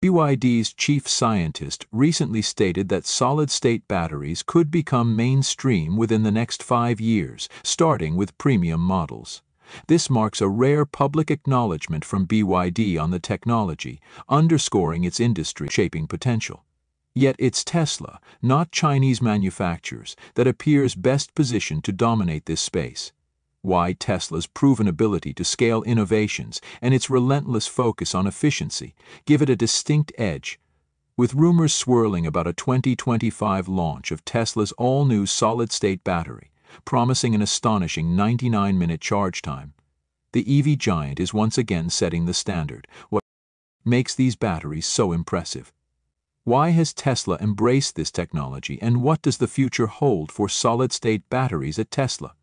BYD's chief scientist recently stated that solid state batteries could become mainstream within the next five years, starting with premium models. This marks a rare public acknowledgement from BYD on the technology, underscoring its industry shaping potential. Yet it's Tesla, not Chinese manufacturers, that appears best positioned to dominate this space why Tesla's proven ability to scale innovations and its relentless focus on efficiency give it a distinct edge. With rumors swirling about a 2025 launch of Tesla's all-new solid-state battery, promising an astonishing 99-minute charge time, the EV giant is once again setting the standard. What makes these batteries so impressive? Why has Tesla embraced this technology and what does the future hold for solid-state batteries at Tesla?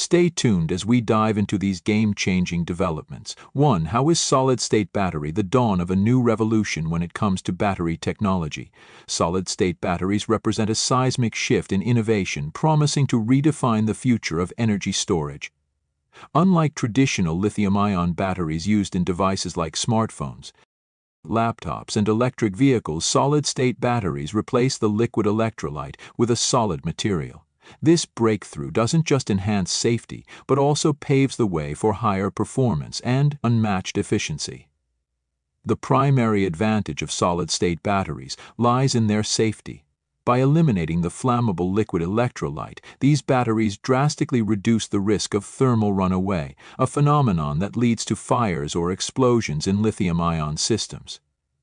Stay tuned as we dive into these game-changing developments. 1. How is solid-state battery the dawn of a new revolution when it comes to battery technology? Solid-state batteries represent a seismic shift in innovation promising to redefine the future of energy storage. Unlike traditional lithium-ion batteries used in devices like smartphones, laptops, and electric vehicles, solid-state batteries replace the liquid electrolyte with a solid material. This breakthrough doesn't just enhance safety, but also paves the way for higher performance and unmatched efficiency. The primary advantage of solid-state batteries lies in their safety. By eliminating the flammable liquid electrolyte, these batteries drastically reduce the risk of thermal runaway, a phenomenon that leads to fires or explosions in lithium-ion systems.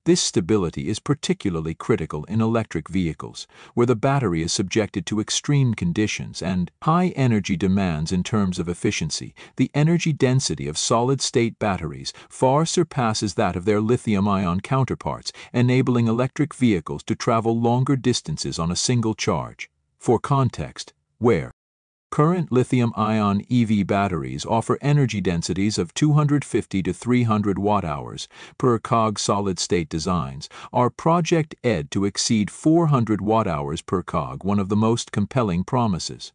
This stability is particularly critical in electric vehicles, where the battery is subjected to extreme conditions and high energy demands in terms of efficiency. The energy density of solid-state batteries far surpasses that of their lithium-ion counterparts, enabling electric vehicles to travel longer distances on a single charge. For context, where Current lithium-ion EV batteries offer energy densities of 250 to 300 watt-hours per COG solid-state designs. Our Project ED to exceed 400 watt-hours per COG one of the most compelling promises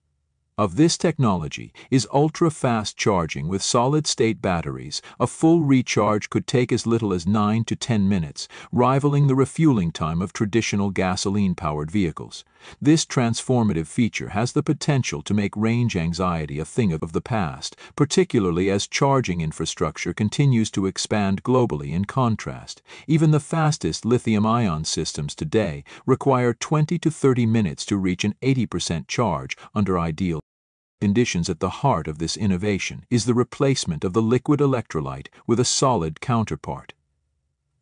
of this technology is ultra-fast charging with solid-state batteries. A full recharge could take as little as 9 to 10 minutes, rivaling the refueling time of traditional gasoline-powered vehicles. This transformative feature has the potential to make range anxiety a thing of the past, particularly as charging infrastructure continues to expand globally in contrast. Even the fastest lithium-ion systems today require 20 to 30 minutes to reach an 80% charge under ideal conditions at the heart of this innovation is the replacement of the liquid electrolyte with a solid counterpart.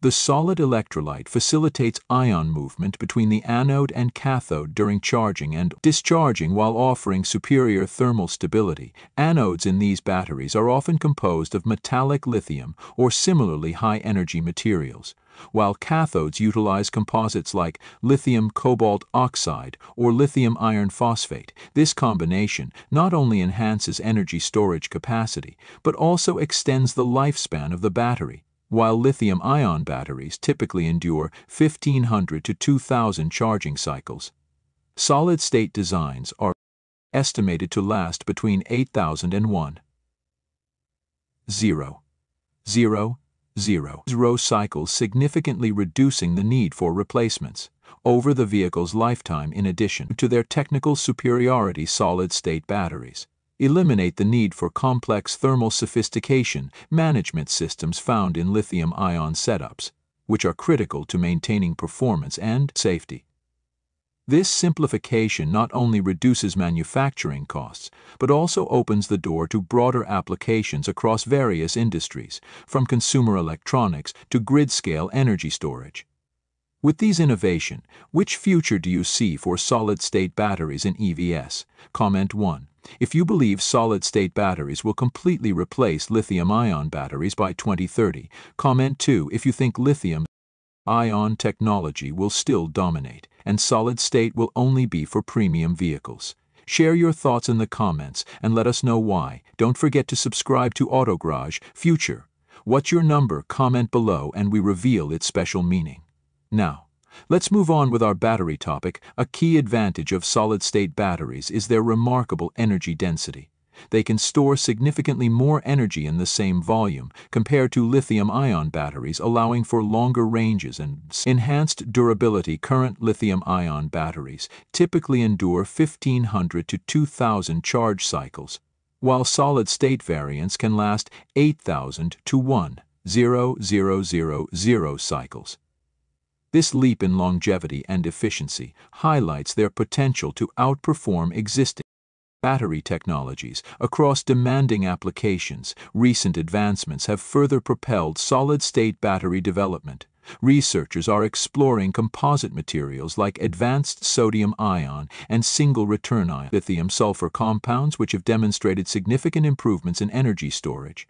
The solid electrolyte facilitates ion movement between the anode and cathode during charging and discharging while offering superior thermal stability. Anodes in these batteries are often composed of metallic lithium or similarly high energy materials while cathodes utilize composites like lithium cobalt oxide or lithium iron phosphate. This combination not only enhances energy storage capacity, but also extends the lifespan of the battery. While lithium ion batteries typically endure 1500 to 2000 charging cycles, solid state designs are estimated to last between 8000 and 1. 0. 0 zero zero cycles significantly reducing the need for replacements over the vehicle's lifetime in addition to their technical superiority solid-state batteries. Eliminate the need for complex thermal sophistication management systems found in lithium-ion setups, which are critical to maintaining performance and safety. This simplification not only reduces manufacturing costs, but also opens the door to broader applications across various industries, from consumer electronics to grid-scale energy storage. With these innovation, which future do you see for solid-state batteries in EVs? Comment 1. If you believe solid-state batteries will completely replace lithium-ion batteries by 2030, comment 2 if you think lithium ion technology will still dominate, and solid state will only be for premium vehicles. Share your thoughts in the comments and let us know why. Don't forget to subscribe to AutoGarage Future. What's your number? Comment below and we reveal its special meaning. Now, let's move on with our battery topic. A key advantage of solid-state batteries is their remarkable energy density. They can store significantly more energy in the same volume compared to lithium ion batteries, allowing for longer ranges and enhanced durability. Current lithium ion batteries typically endure 1500 to 2000 charge cycles, while solid state variants can last 8000 to 1,0000 cycles. This leap in longevity and efficiency highlights their potential to outperform existing battery technologies across demanding applications. Recent advancements have further propelled solid state battery development. Researchers are exploring composite materials like advanced sodium ion and single return ion lithium sulfur compounds, which have demonstrated significant improvements in energy storage.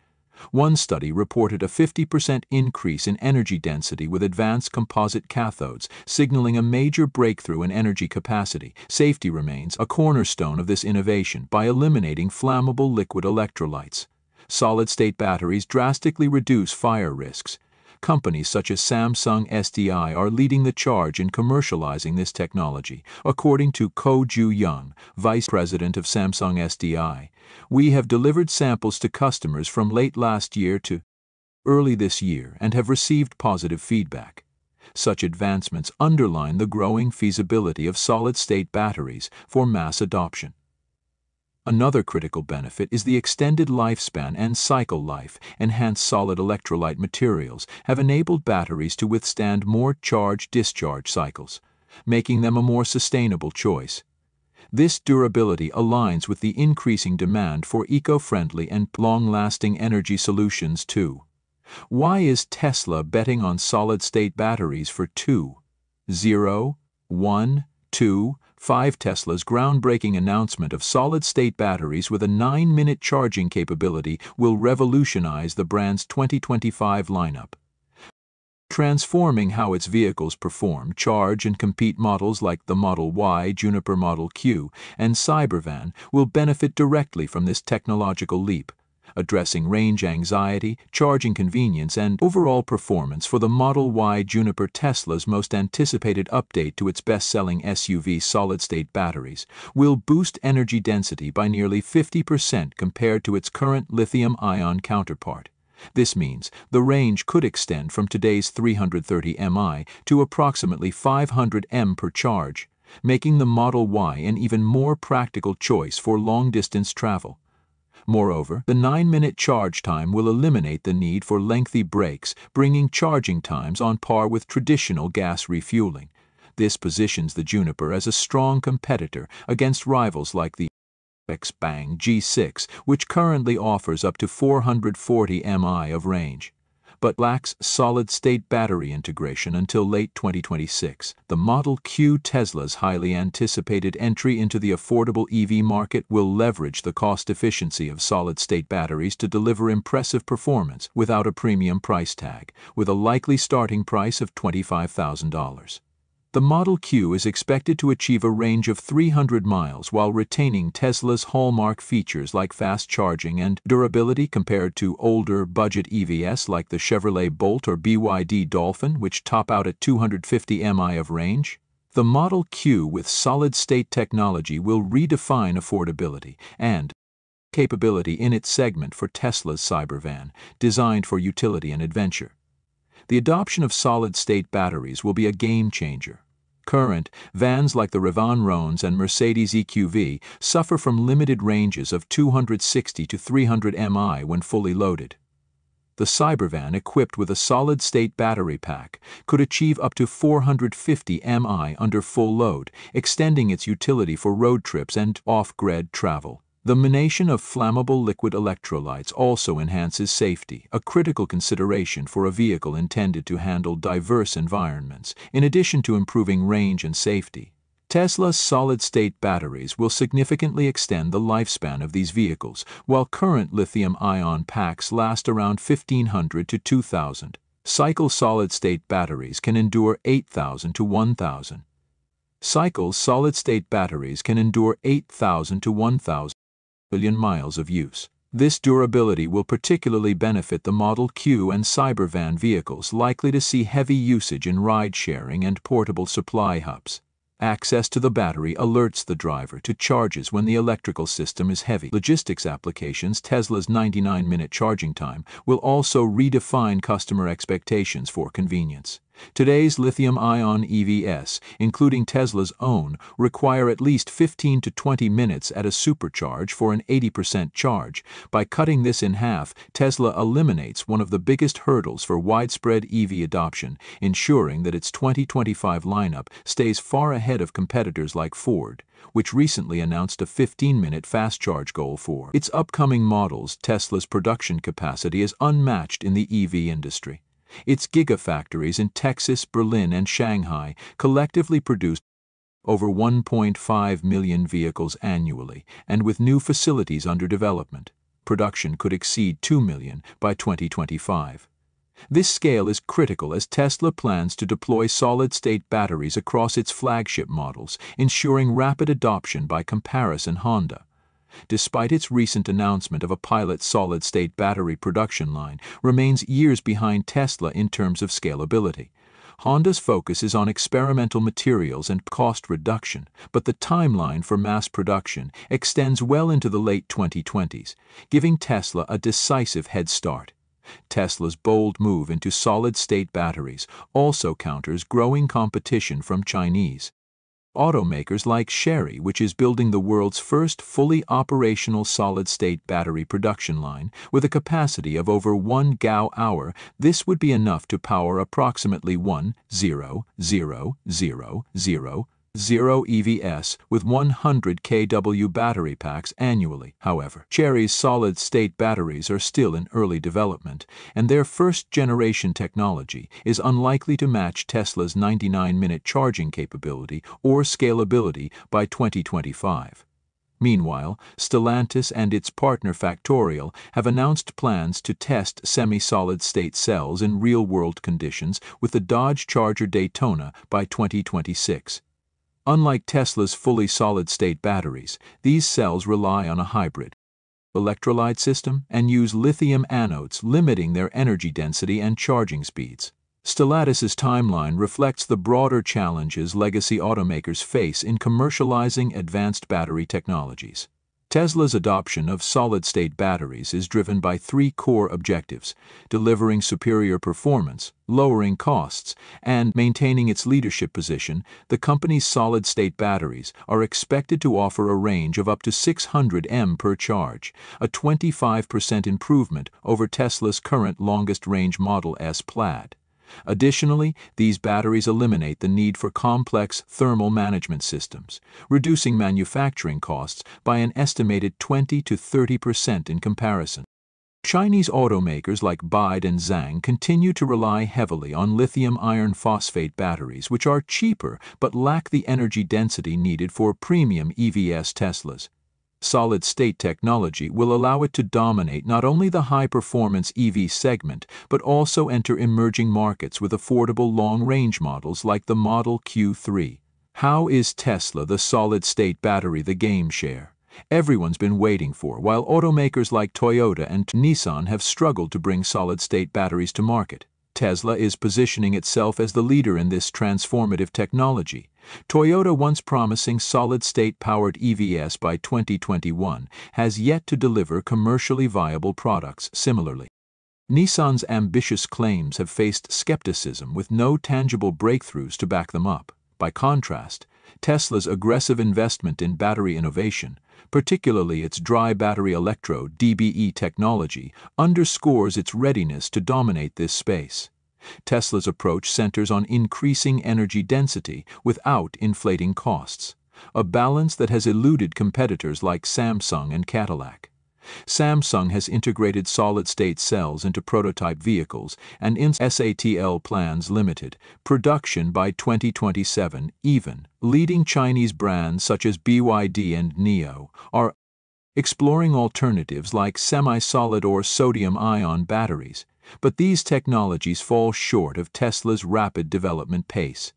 One study reported a 50% increase in energy density with advanced composite cathodes, signaling a major breakthrough in energy capacity. Safety remains a cornerstone of this innovation by eliminating flammable liquid electrolytes. Solid state batteries drastically reduce fire risks companies such as Samsung SDI are leading the charge in commercializing this technology. According to Ko Ju Young, vice president of Samsung SDI, we have delivered samples to customers from late last year to early this year and have received positive feedback. Such advancements underline the growing feasibility of solid state batteries for mass adoption. Another critical benefit is the extended lifespan and cycle life. Enhanced solid electrolyte materials have enabled batteries to withstand more charge-discharge cycles, making them a more sustainable choice. This durability aligns with the increasing demand for eco-friendly and long-lasting energy solutions too. Why is Tesla betting on solid-state batteries for 2, 0, 1, 2, 5 Tesla's groundbreaking announcement of solid-state batteries with a 9-minute charging capability will revolutionize the brand's 2025 lineup. Transforming how its vehicles perform, charge, and compete models like the Model Y, Juniper Model Q, and Cybervan will benefit directly from this technological leap addressing range anxiety, charging convenience, and overall performance for the Model Y Juniper Tesla's most anticipated update to its best-selling SUV solid-state batteries, will boost energy density by nearly 50% compared to its current lithium-ion counterpart. This means the range could extend from today's 330 mi to approximately 500 m per charge, making the Model Y an even more practical choice for long-distance travel. Moreover, the 9-minute charge time will eliminate the need for lengthy breaks, bringing charging times on par with traditional gas refueling. This positions the Juniper as a strong competitor against rivals like the XPeng G6, which currently offers up to 440 mi of range but lacks solid-state battery integration until late 2026. The Model Q Tesla's highly anticipated entry into the affordable EV market will leverage the cost efficiency of solid-state batteries to deliver impressive performance without a premium price tag, with a likely starting price of $25,000. The Model Q is expected to achieve a range of 300 miles while retaining Tesla's hallmark features like fast charging and durability compared to older budget EVs like the Chevrolet Bolt or BYD Dolphin, which top out at 250 mi of range. The Model Q with solid-state technology will redefine affordability and capability in its segment for Tesla's Cybervan, designed for utility and adventure. The adoption of solid-state batteries will be a game changer. Current, vans like the Rivian Rones and Mercedes EQV suffer from limited ranges of 260 to 300 mi when fully loaded. The Cybervan equipped with a solid-state battery pack could achieve up to 450 mi under full load, extending its utility for road trips and off-grid travel. The mination of flammable liquid electrolytes also enhances safety, a critical consideration for a vehicle intended to handle diverse environments, in addition to improving range and safety. Tesla's solid-state batteries will significantly extend the lifespan of these vehicles, while current lithium-ion packs last around 1500 to 2000. Cycle solid-state batteries can endure 8000 to 1000. Cycle solid-state batteries can endure 8000 to 1000 billion miles of use. This durability will particularly benefit the Model Q and Cybervan vehicles likely to see heavy usage in ride-sharing and portable supply hubs. Access to the battery alerts the driver to charges when the electrical system is heavy. Logistics applications, Tesla's 99 minute charging time, will also redefine customer expectations for convenience. Today's lithium ion EVs, including Tesla's own, require at least 15 to 20 minutes at a supercharge for an 80% charge. By cutting this in half, Tesla eliminates one of the biggest hurdles for widespread EV adoption, ensuring that its 2025 lineup stays far ahead of competitors like Ford which recently announced a 15 minute fast charge goal for its upcoming models. Tesla's production capacity is unmatched in the EV industry. Its gigafactories in Texas, Berlin, and Shanghai collectively produced over 1.5 million vehicles annually, and with new facilities under development, production could exceed 2 million by 2025. This scale is critical as Tesla plans to deploy solid state batteries across its flagship models, ensuring rapid adoption by comparison Honda despite its recent announcement of a pilot solid state battery production line, remains years behind Tesla in terms of scalability. Honda's focus is on experimental materials and cost reduction, but the timeline for mass production extends well into the late 2020s, giving Tesla a decisive head start. Tesla's bold move into solid state batteries also counters growing competition from Chinese automakers like Chery, which is building the world's first fully operational solid-state battery production line with a capacity of over 1 GAW hour, this would be enough to power approximately 1,000,000 zero EVs with 100 kW battery packs annually. However, Chery's solid-state batteries are still in early development, and their first-generation technology is unlikely to match Tesla's 99-minute charging capability or scalability by 2025. Meanwhile, Stellantis and its partner Factorial have announced plans to test semi-solid state cells in real-world conditions with the Dodge Charger Daytona by 2026. Unlike Tesla's fully solid-state batteries, these cells rely on a hybrid electrolyte system and use lithium anodes, limiting their energy density and charging speeds. Stellantis's timeline reflects the broader challenges legacy automakers face in commercializing advanced battery technologies. Tesla's adoption of solid-state batteries is driven by three core objectives, delivering superior performance, lowering costs, and maintaining its leadership position. The company's solid-state batteries are expected to offer a range of up to 600 m per charge, a 25% improvement over Tesla's current longest-range Model S Plaid. Additionally, these batteries eliminate the need for complex thermal management systems, reducing manufacturing costs by an estimated 20 to 30 percent in comparison. Chinese automakers like BYD and Zhang continue to rely heavily on lithium iron phosphate batteries, which are cheaper but lack the energy density needed for premium EVS Teslas solid state technology will allow it to dominate not only the high performance EV segment, but also enter emerging markets with affordable long range models like the Model Q3. How is Tesla the solid state battery the game share? Everyone's been waiting for, while automakers like Toyota and Nissan have struggled to bring solid state batteries to market. Tesla is positioning itself as the leader in this transformative technology. Toyota, once promising solid-state powered EVs by 2021, has yet to deliver commercially viable products similarly. Nissan's ambitious claims have faced skepticism with no tangible breakthroughs to back them up. By contrast, Tesla's aggressive investment in battery innovation, particularly its dry battery electrode DBE technology, underscores its readiness to dominate this space. Tesla's approach centers on increasing energy density without inflating costs, a balance that has eluded competitors like Samsung and Cadillac. Samsung has integrated solid-state cells into prototype vehicles and in CATL plans limited production by 2027 even. Leading Chinese brands such as BYD and NIO are exploring alternatives like semi-solid or sodium-ion batteries, but these technologies fall short of Tesla's rapid development pace.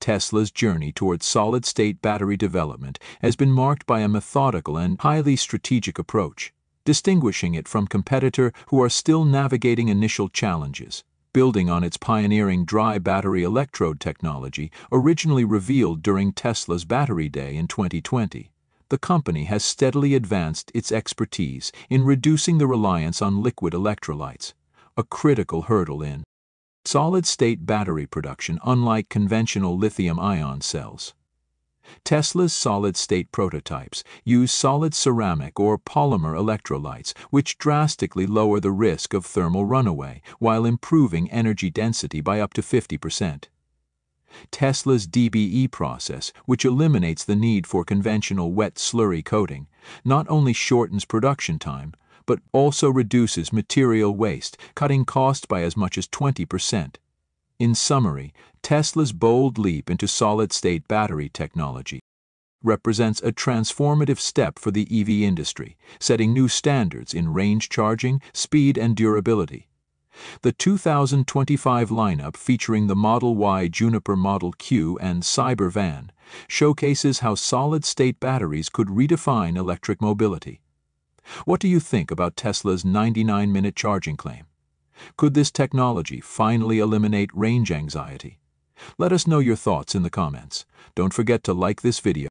Tesla's journey towards solid-state battery development has been marked by a methodical and highly strategic approach distinguishing it from competitor who are still navigating initial challenges. building on its pioneering dry battery electrode technology originally revealed during Tesla's Battery Day in 2020. The company has steadily advanced its expertise in reducing the reliance on liquid electrolytes, a critical hurdle in solid-state battery production unlike conventional lithium-ion cells. Tesla's solid-state prototypes use solid ceramic or polymer electrolytes, which drastically lower the risk of thermal runaway while improving energy density by up to 50%. Tesla's DBE process, which eliminates the need for conventional wet slurry coating, not only shortens production time, but also reduces material waste, cutting cost by as much as 20%. In summary, Tesla's bold leap into solid-state battery technology represents a transformative step for the EV industry, setting new standards in range charging, speed, and durability. The 2025 lineup featuring the Model Y Juniper Model Q and Cybervan showcases how solid-state batteries could redefine electric mobility. What do you think about Tesla's 99-minute charging claim? Could this technology finally eliminate range anxiety? Let us know your thoughts in the comments. Don't forget to like this video.